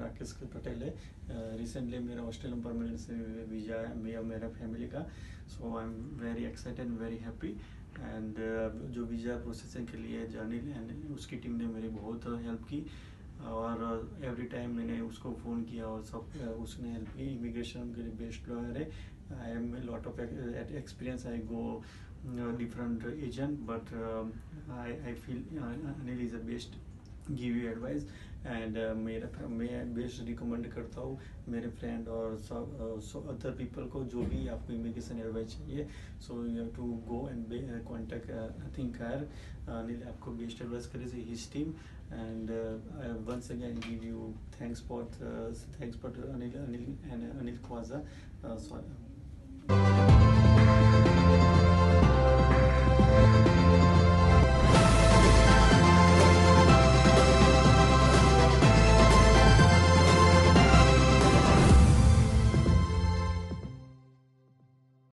राकेश पटेल है रिसेंटली मेरा Australian permanent visa है मेरा मेरा फैमिली का। So I am very excited very happy and जो वीज़ा प्रोसेसिंग के लिए जर्नी एंड उसकी टीम ने मेरी बहुत हेल्प की। और एवरी टाइम मैंने उसको फ़ोन किया और सब उसने हेल्प की। इमिग्रेशन के लिए बेस्ट लॉयर है। I am lot of experience I go different agent but um, I, I feel uh, Anil is the best. Give you advice. And uh, मेरा मैं बेस्ट रिकमेंड करता हूँ मेरे फ्रेंड और सब सो अदर पीपल को जो भी आपको इमिग्रेशन एडवाइस चाहिए। So you have to go and contact I think car Anil आपको बेस्ट एडवाइस करे his team and once again give you thanks for thanks for Anil Anil and Anil Khwaja sorry